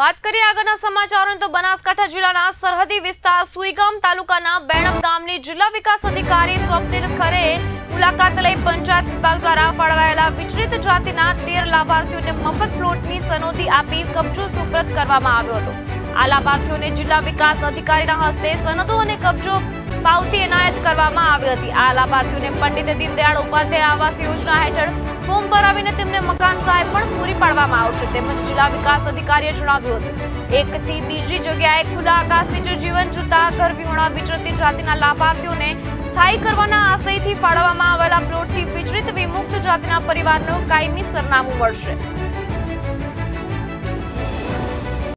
વાત કરીએ આગળના સમાચારો તો બનાસકાંઠા જિલ્લાના સરહદી વિસ્તાર સુઈગામ તાલુકાના બેણમ ગામની જિલ્લા વિકાસ અધિકારી સ્વપ્નિલ ખરે મુલાકાત લઈ પંચાયત વિભાગ દ્વારા ફાળવાયેલા વિચલિત જાતિના તેર લાભાર્થીઓને મફત પ્લોટની સનોતી આપી કબજો સુપ્રત કરવામાં આવ્યો હતો. આ લાભાર્થીઓને જિલ્લા વિકાસ અધિકારીના હસ્તે સનદો અને કબજો પાવતી એનાયત કરવામાં આવી હતી. આ લાભાર્થીઓને પંડિત દીનદયાળ ઉપાધ્યાય આવાસ યોજના હેઠળ ફોર્મ ભરાવીને તેમને મકાન સહાય પણ પાડવામાં આવશે. તેમજ જિલ્લા વિકાસ અધિકારીએ જણાવ્યું હતું. એકથી બીજી જગ્યાએ ખુલ્લા આકાશ નીચે જીવન જૂતા ઘર વિહોણા વિચરતી જાતિના લાભાર્થીઓને સ્થાયી કરવાના આશયથી ફાળવવામાં આવેલા પ્લોટથી વિચરિત વિમુક્ત જાતિના પરિવારનું કાયમી સરનામું મળશે.